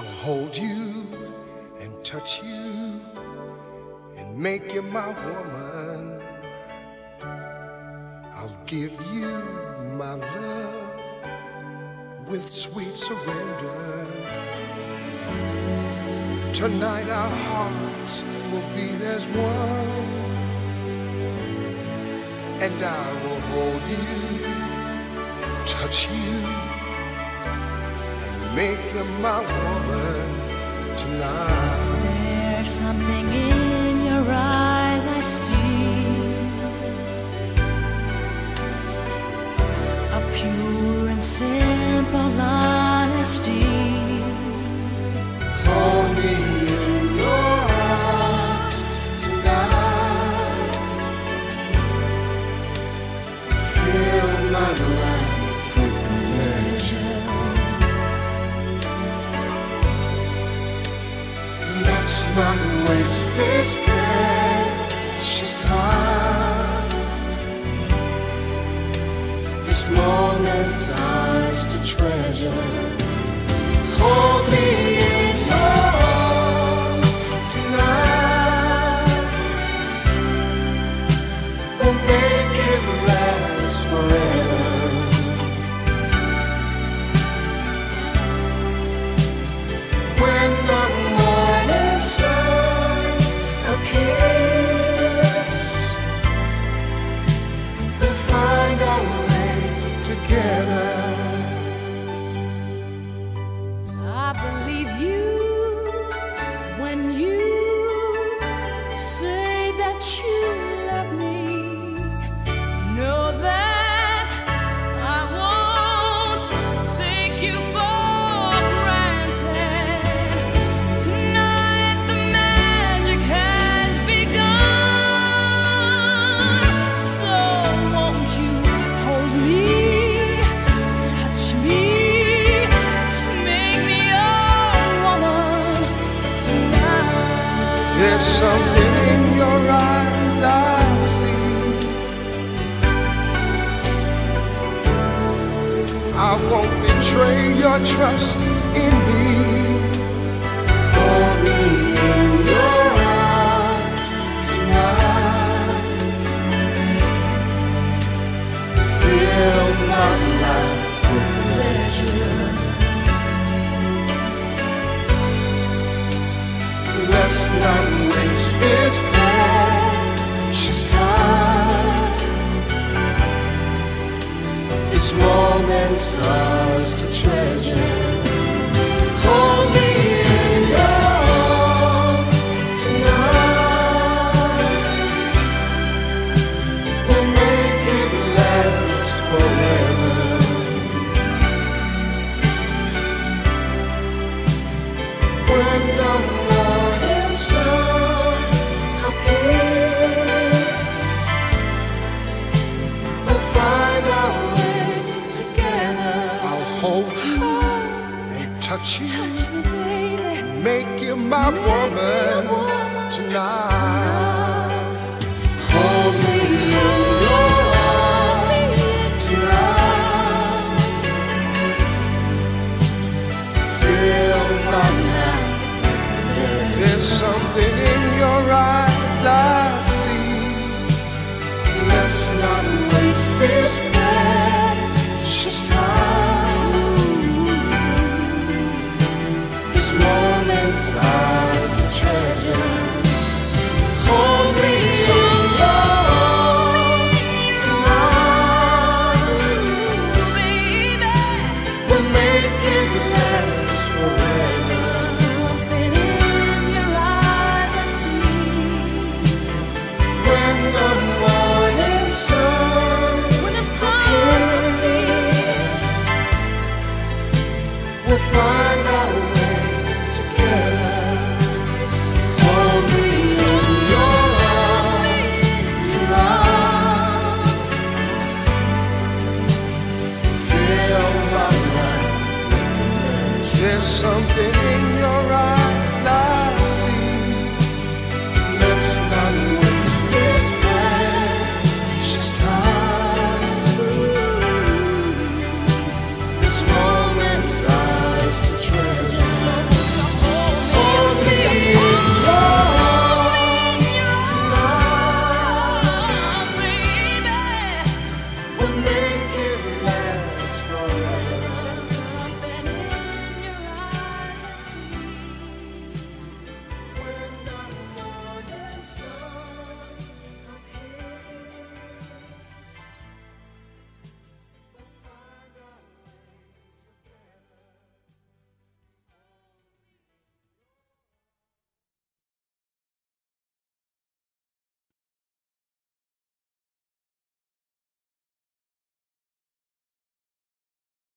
I will hold you and touch you and make you my woman. I'll give you my love with sweet surrender. Tonight our hearts will beat as one, and I will hold you, touch you make you my woman tonight. There's something in Let's not waste this precious time. This moment's ours to treasure. Hold me. There's something in your eyes I see. I won't betray your trust in me. song. small